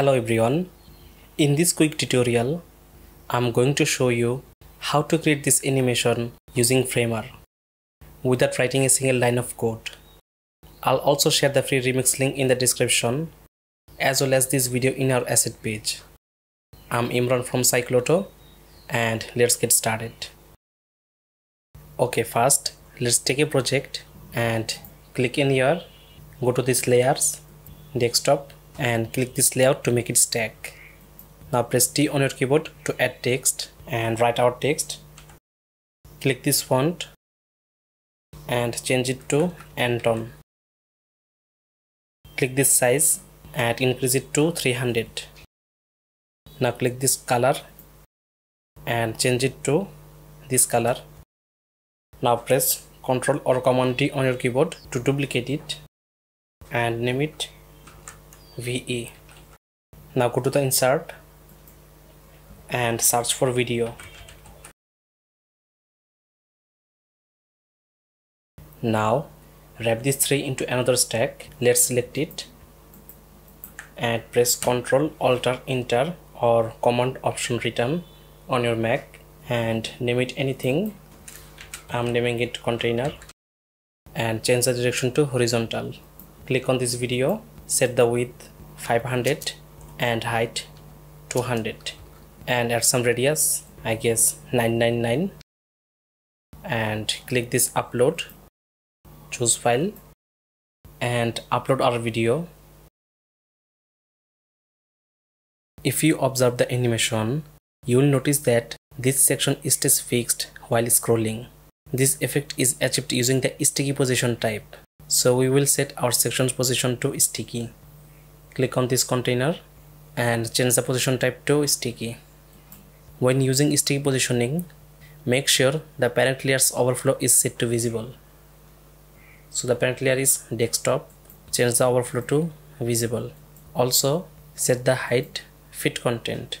Hello everyone. In this quick tutorial, I'm going to show you how to create this animation using Framer without writing a single line of code. I'll also share the free remix link in the description as well as this video in our asset page. I'm Imran from Cycloto and let's get started. Okay, first let's take a project and click in here, go to this layers, desktop and click this layout to make it stack. Now press T on your keyboard to add text and write out text. Click this font and change it to Anton. Click this size and increase it to 300. Now click this color and change it to this color. Now press Ctrl or Command D on your keyboard to duplicate it and name it VE. Now go to the insert and search for video. Now wrap these three into another stack. Let's select it and press Ctrl Alt Enter or Command Option Return on your Mac and name it anything. I'm naming it container and change the direction to horizontal. Click on this video set the width 500 and height 200 and add some radius I guess 999 and click this upload choose file and upload our video. If you observe the animation you will notice that this section stays fixed while scrolling. This effect is achieved using the sticky position type so we will set our section's position to sticky. Click on this container and change the position type to sticky. When using sticky positioning make sure the parent layer's overflow is set to visible. So the parent layer is desktop. Change the overflow to visible. Also set the height fit content.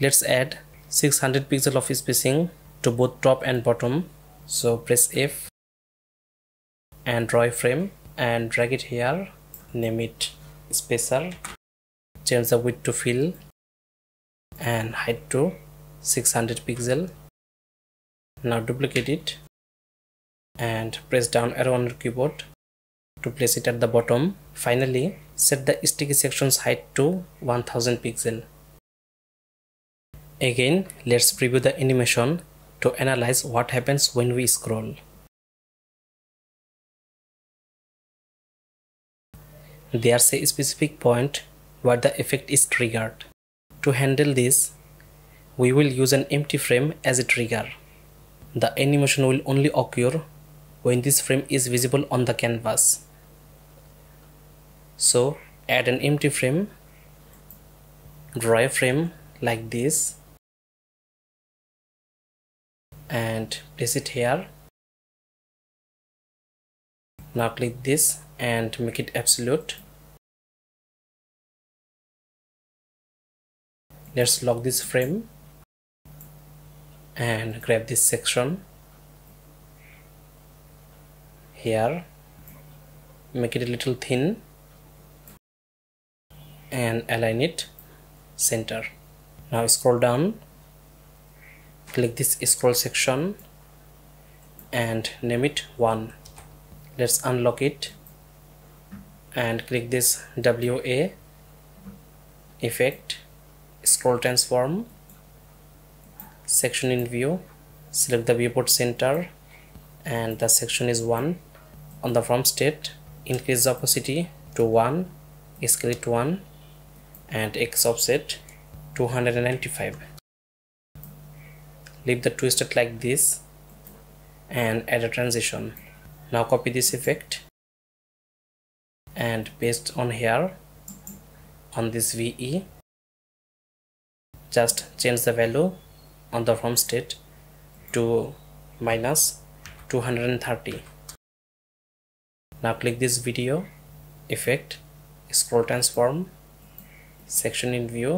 Let's add 600 pixel of spacing to both top and bottom. So press F and draw a frame and drag it here. Name it spacer change the width to fill and height to 600 pixel. Now duplicate it and press down arrow on your keyboard to place it at the bottom. Finally set the sticky sections height to 1000 pixel. Again let's preview the animation to analyze what happens when we scroll there's a specific point where the effect is triggered. To handle this, we will use an empty frame as a trigger. The animation will only occur when this frame is visible on the canvas. So add an empty frame, draw a frame like this and place it here. Now click this and make it absolute let's lock this frame and grab this section here. Make it a little thin and align it center. Now scroll down. Click this scroll section and name it 1 let's unlock it and click this WA effect scroll transform section in view select the viewport center and the section is 1 on the from state increase the opacity to 1 scale it 1 and x offset 295 leave the to state like this and add a transition. Now copy this effect and paste on here on this VE just change the value on the from state to minus 230 now click this video effect scroll transform section in view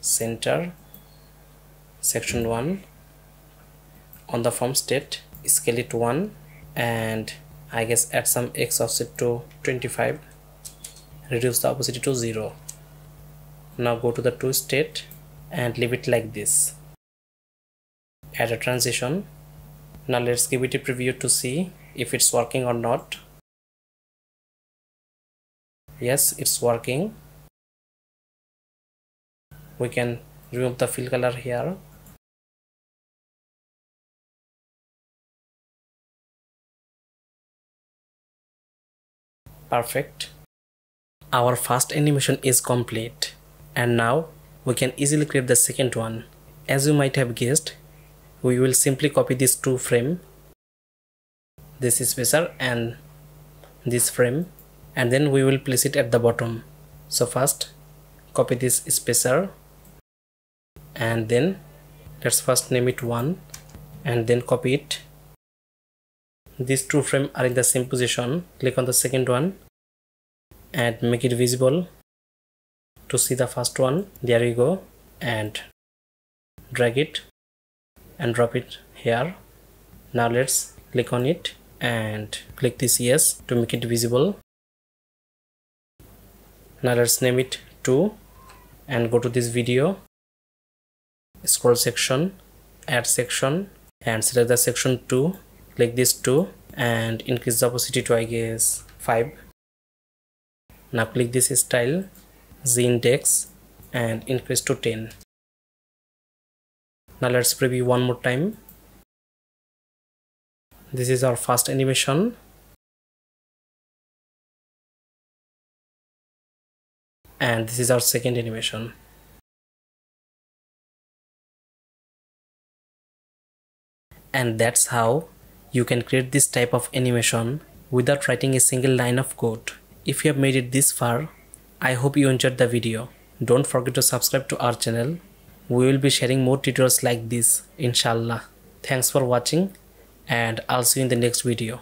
center section 1 on the from state scale it 1 and I guess add some x offset to 25 reduce the opacity to 0 now go to the to state and leave it like this. Add a transition. Now let's give it a preview to see if it's working or not. Yes it's working. We can remove the fill color here. Perfect. Our first animation is complete. And now we can easily create the second one. As you might have guessed we will simply copy this two frame. This is spacer and this frame and then we will place it at the bottom. So first copy this spacer and then let's first name it 1 and then copy it. These two frames are in the same position. Click on the second one and make it visible to see the first one. There you go. And drag it and drop it here. Now let's click on it and click this yes to make it visible. Now let's name it 2 and go to this video. Scroll section add section and select the section 2 click this 2 and increase the opacity to I guess 5 now click this style z index and increase to 10 now let's preview one more time. This is our first animation. And this is our second animation. And that's how you can create this type of animation without writing a single line of code. If you have made it this far, I hope you enjoyed the video. Don't forget to subscribe to our channel. We will be sharing more tutorials like this, inshallah. Thanks for watching and I'll see you in the next video.